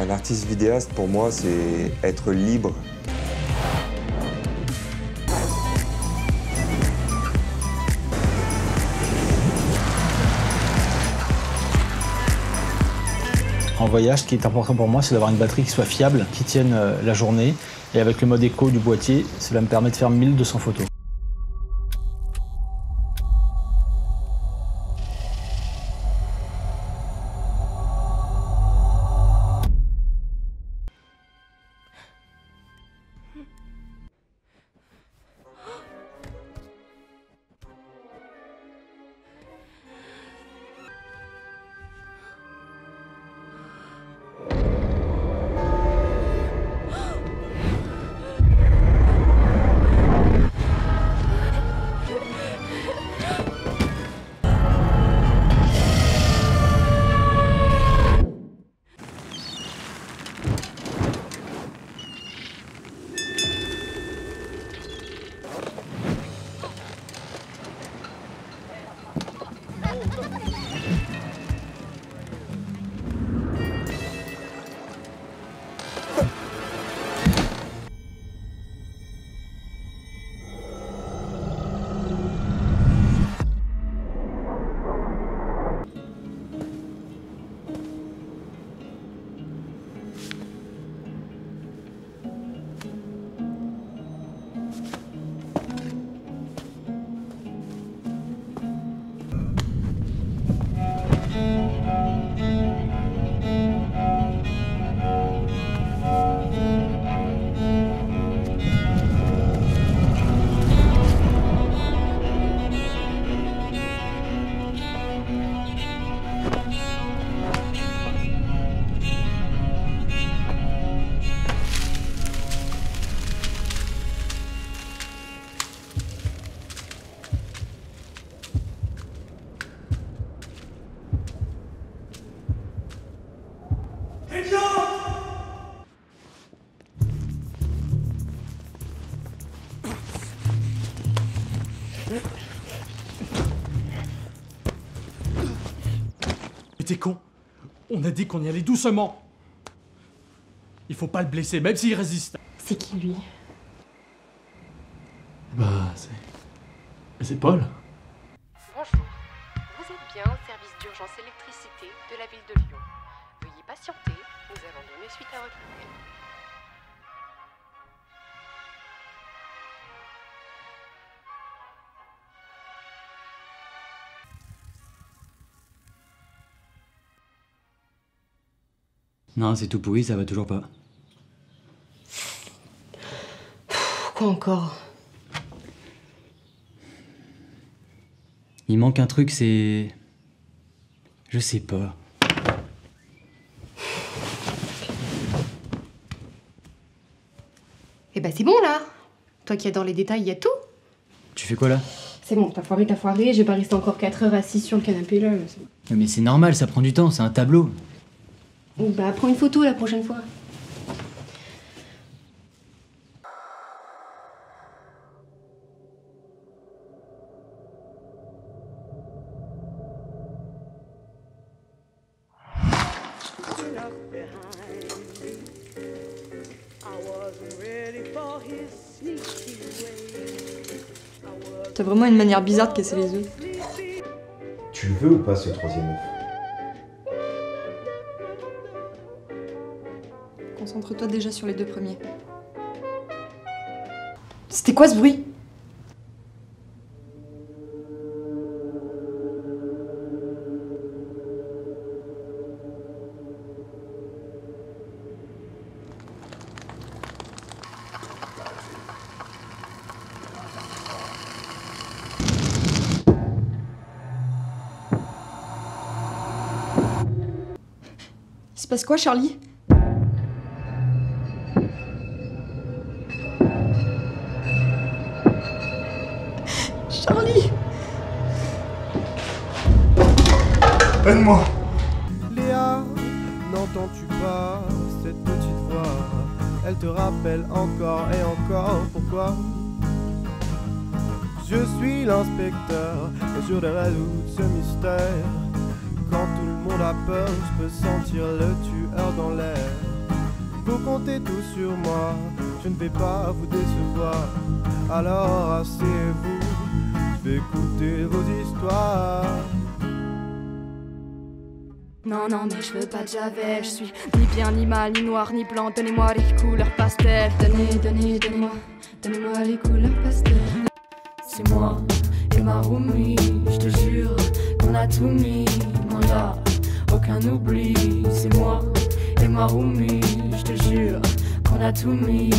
Un artiste vidéaste, pour moi, c'est être libre. En voyage, ce qui est important pour moi, c'est d'avoir une batterie qui soit fiable, qui tienne euh, la journée. Et avec le mode éco du boîtier, cela me permet de faire 1200 photos. Oh, Mais t'es con. On a dit qu'on y allait doucement. Il faut pas le blesser, même s'il résiste. C'est qui lui? Bah, c'est. C'est Paul. Bonjour, vous êtes bien au service d'urgence électricité de la ville de Lyon. Patienter, nous allons donner suite à votre appel. Non, c'est tout pourri, ça va toujours pas. Pourquoi encore? Il manque un truc, c'est. Je sais pas. Eh ben c'est bon là Toi qui adore les détails, y a tout Tu fais quoi là? C'est bon, t'as foiré, t'as foiré, j'ai pas resté encore 4 heures assis sur le canapé là. Mais c'est normal, ça prend du temps, c'est un tableau. Bah prends une photo la prochaine fois. T'as vraiment une manière bizarre de casser les œufs. Tu le veux ou pas ce troisième œuf? Concentre-toi déjà sur les deux premiers. C'était quoi ce bruit? Il se passe quoi, Charlie? Charlie! Aide-moi. Léa, n'entends-tu pas cette petite voix? Elle te rappelle encore et encore pourquoi? Je suis l'inspecteur, et je résoudre ce mystère. Quand tout le monde a peur, je peux sentir le tueur dans l'air. faut compter tout sur moi. Je ne vais pas vous décevoir. Alors asseyez-vous, je vais écouter vos histoires. Non, non, mais je veux pas de javel, je suis ni bien, ni mal, ni noir, ni blanc. Donnez-moi les couleurs pastel. Donnez, donnez, donnez-moi, donnez-moi les couleurs pastel. C'est moi et ma roomie, je te jure qu'on a tout mis. Aucun oubli. C'est moi et ma roomie, je te jure qu'on a tout mis.